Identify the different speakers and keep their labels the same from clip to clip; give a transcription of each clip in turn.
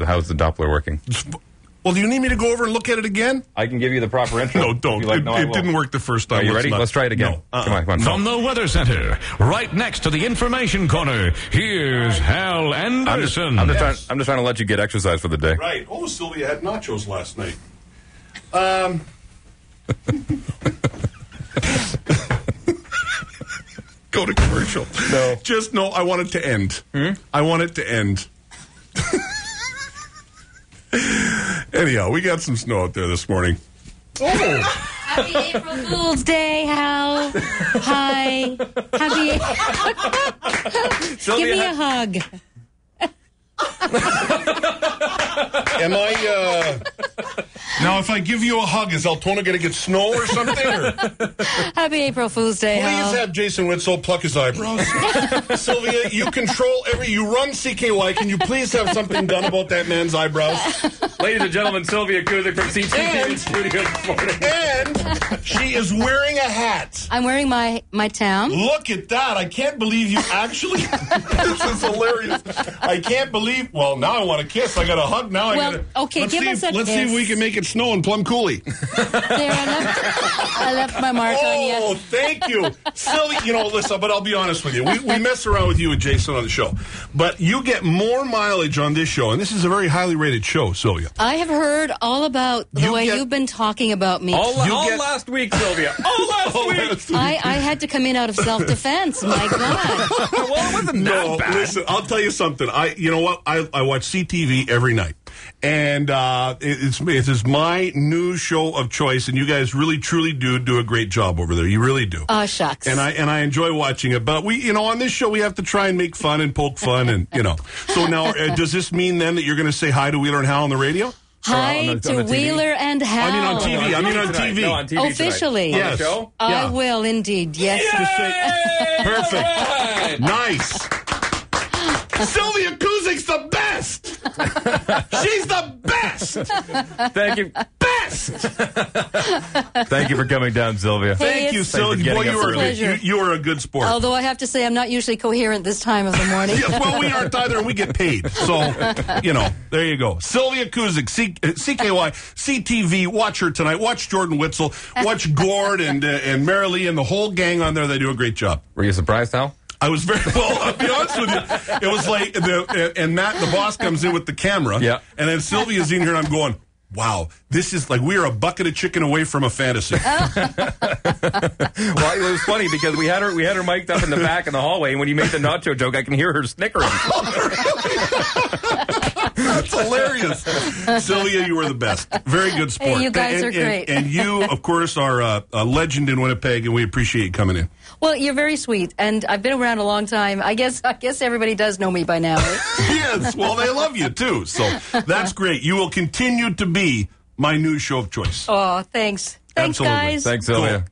Speaker 1: How's the Doppler working?
Speaker 2: Well, do you need me to go over and look at it again?
Speaker 1: I can give you the proper intro.
Speaker 2: No, don't.
Speaker 1: like.
Speaker 2: it
Speaker 1: No, I
Speaker 2: it didn't work the first time.
Speaker 1: Are you
Speaker 2: Let's
Speaker 1: ready?
Speaker 2: not-
Speaker 1: Let's try it again.
Speaker 2: No. Uh-uh.
Speaker 1: Come on, come on.
Speaker 3: From the Weather Center, right next to the Information Corner, here's Hal
Speaker 1: I'm just,
Speaker 3: Anderson.
Speaker 1: I'm just trying. I'm just trying to let you get exercise for the day.
Speaker 2: Right. Oh, Sylvia had nachos last night. Um. Go to commercial.
Speaker 1: No.
Speaker 2: Just no. I want it to end. I want it to end. Anyhow, we got some snow out there this morning. Oh,
Speaker 4: Happy April Fool's Day, Hal. Hi. Happy. Give me a hug.
Speaker 2: am I? uh Now, if I give you a hug, is Altona going to get snow or something? Or?
Speaker 4: Happy April Fool's Day,
Speaker 2: Please
Speaker 4: Hal.
Speaker 2: have Jason Wetzel pluck his eyebrows. Sylvia, you control every. You run CKY. Can you please have something done about that man's eyebrows?
Speaker 1: Ladies and gentlemen, Sylvia Kuzyk from CTV Studio this morning.
Speaker 2: And she is wearing a hat.
Speaker 4: I'm wearing my my tam.
Speaker 2: Look at that. I can't believe you actually. this is hilarious. I can't believe. Well, now I want to kiss. I got a hug now. I
Speaker 4: Well,
Speaker 2: gotta,
Speaker 4: okay,
Speaker 2: let's
Speaker 4: give
Speaker 2: see
Speaker 4: us
Speaker 2: if,
Speaker 4: a
Speaker 2: Let's see if we can make it snow in Plum Coulee.
Speaker 4: There, I left, I left my mark on
Speaker 2: Oh, thank you. Silly, you know, listen, but I'll be honest with you. We, we mess around with you and Jason on the show. But you get more mileage on this show, and this is a very highly rated show, Sylvia.
Speaker 4: I have heard all about the
Speaker 2: You
Speaker 4: way
Speaker 2: get-
Speaker 4: you've been talking about me.
Speaker 1: All,
Speaker 2: You
Speaker 1: all
Speaker 2: get-
Speaker 1: last week, Sylvia. All last week.
Speaker 4: I, I had to come in out of self defense. My God.
Speaker 1: well, it wasn't
Speaker 2: No,
Speaker 1: that bad.
Speaker 2: listen, I'll tell you something. I, you know what? I, I watch CTV every night. And uh, it- it's it is my new show of choice, and you guys really truly do do a great job over there. You really do.
Speaker 4: Oh, shucks.
Speaker 2: and I and I enjoy watching it. But we, you know, on this show we have to try and make fun and poke fun, and you know. So now, uh, does this mean then that you're going to say hi to Wheeler and Hal on the radio?
Speaker 4: Hi
Speaker 1: on the-
Speaker 4: to
Speaker 1: on the
Speaker 4: Wheeler and Hal.
Speaker 2: I mean on TV. I mean on TV.
Speaker 1: No, on TV tonight.
Speaker 4: Officially.
Speaker 1: On
Speaker 2: Yes.
Speaker 1: the show?
Speaker 4: I
Speaker 2: Yeah.
Speaker 4: will indeed. Yes.
Speaker 2: Just say- perfect. Nice. Sylvia Kuzyk's the best. She's the best.
Speaker 1: Thank you.
Speaker 2: Best.
Speaker 1: Thank you for coming down, Sylvia.
Speaker 4: Hey,
Speaker 2: Thank you, Sylvia. Boy,
Speaker 1: you
Speaker 2: you
Speaker 1: for
Speaker 2: are, a, you, you are a good sport.
Speaker 4: Although I have to say, I'm not usually coherent this time of the morning.
Speaker 2: Yeah, well, we aren't either, and we get paid. So, you know, there you go. Sylvia Kuzyk, C- uh, CKY, CTV. Watch her tonight. Watch Jordan Wetzel. Watch Gord and uh, and Maralee and the whole gang on there. They do a great job.
Speaker 1: Were you surprised, Hal?
Speaker 2: I was very well. I'll be honest with you. It was like the and Matt, the boss, comes in with the camera.
Speaker 1: Yeah.
Speaker 2: and then Sylvia's in here, and I'm going. Wow, this is like we are a bucket of chicken away from a fantasy. Oh.
Speaker 1: Well, it was funny because we had her we had her mic'd up in the back in the hallway, and when you made the nacho joke, I can hear her snickering.
Speaker 2: Oh, That's hilarious. Sylvia, you were the best. Very good sport.
Speaker 4: Hey, you guys
Speaker 2: and,
Speaker 4: are
Speaker 2: and-
Speaker 4: great.
Speaker 2: And, you, of course, are uh, a legend in Winnipeg, and we appreciate you coming in.
Speaker 4: Well, you're very sweet, and I've been around a long time. I guess I guess everybody does know me by now.
Speaker 2: yes, well, they love you too. So that's great. You will continue to be my new show of choice.
Speaker 4: oh, thanks. Thanks,
Speaker 2: Absolutely.
Speaker 4: guys.
Speaker 1: Thanks, Sylvia.
Speaker 2: Cool.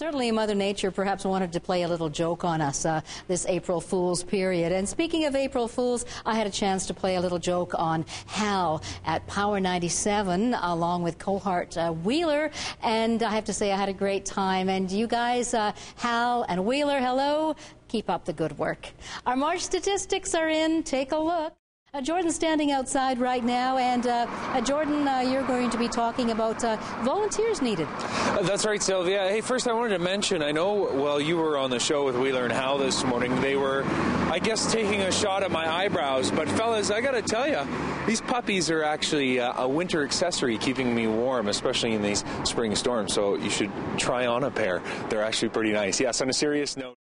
Speaker 4: Certainly, Mother Nature perhaps wanted to play a little joke on us uh, this April Fool's period. And speaking of April Fools, I had a chance to play a little joke on Hal at Power 97 along with Cohart uh, Wheeler. And I have to say, I had a great time. And you guys, uh, Hal and Wheeler, hello. Keep up the good work. Our March statistics are in. Take a look. Uh, Jordan's standing outside right now, and uh, uh, Jordan, uh, you're going to be talking about uh, volunteers needed.
Speaker 5: Uh, That's right, Sylvia. Hey, first I wanted to mention, I know while you were on the show with Wheeler and Hal this morning, they were, I guess, taking a shot at my eyebrows. But fellas, I got to tell you, these puppies are actually a winter accessory keeping me warm, especially in these spring storms. So you should try on a pair. They're actually pretty nice. Yes, on a serious note.